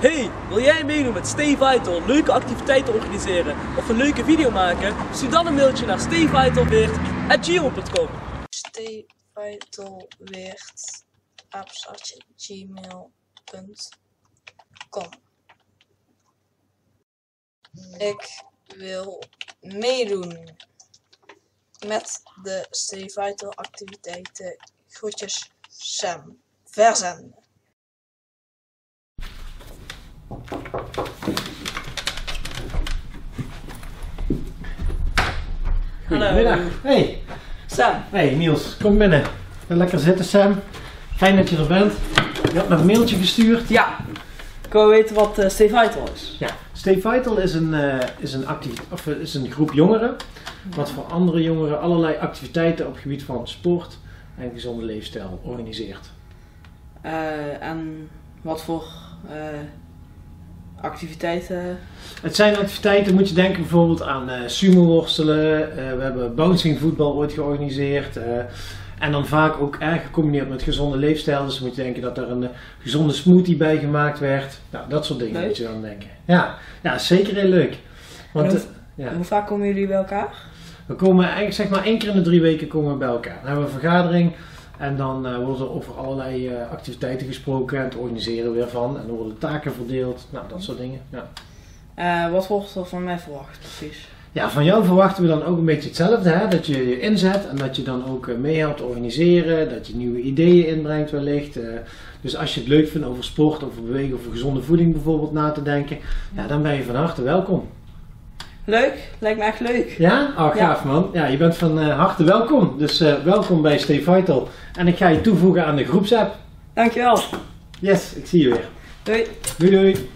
Hey, wil jij meedoen met Stay Vital, leuke activiteiten organiseren of een leuke video maken? Stuur dan een mailtje naar stayvitalweert.gmail.com stayvitalweert apenstaartje gmail.com Ik wil meedoen met de Stay Vital activiteiten. Groetjes Sam. Verzenden. Goedemiddag. Hey. Sam. Hey Niels, kom binnen. Ga lekker zitten Sam. Fijn dat je er bent. Je had me een mailtje gestuurd. Ja, ik wil weten wat uh, Stay Vital is. Ja, Stay Vital is een, uh, is, een of, uh, is een groep jongeren. Wat voor andere jongeren allerlei activiteiten op het gebied van sport en gezonde leefstijl organiseert. en wat voor activiteiten? Het zijn activiteiten, moet je denken bijvoorbeeld aan sumo worstelen. we hebben bouncing voetbal ooit georganiseerd. En dan vaak ook erg gecombineerd met gezonde leefstijl. Dus moet je denken dat er een uh, gezonde smoothie bij gemaakt werd. Nou, dat soort dingen moet je dan denken. Ja, ja zeker heel leuk. Want, hoe, uh, ja. hoe, vaak komen jullie bij elkaar? We komen eigenlijk zeg maar één keer in de drie weken komen we bij elkaar. Dan hebben we een vergadering. En dan uh, worden er over allerlei activiteiten gesproken en het organiseren weer van. En dan worden taken verdeeld. Nou, dat soort dingen. Ja. wat wordt er van mij verwacht precies? Ja, van jou verwachten we dan ook een beetje hetzelfde. Hè? Dat je je inzet en dat je dan ook meehelpt organiseren. Dat je nieuwe ideeën inbrengt wellicht. Dus als je het leuk vindt over sport, over bewegen, over gezonde voeding bijvoorbeeld na te denken. Ja, dan ben je van harte welkom. Leuk, lijkt me echt leuk. Ja? Oh, gaaf ja. man. Ja, je bent van uh, harte welkom. Dus uh, welkom bij Stay Vital. En ik ga je toevoegen aan de groepsapp. Dankjewel. Yes, ik zie je weer. Doei. Doei doei.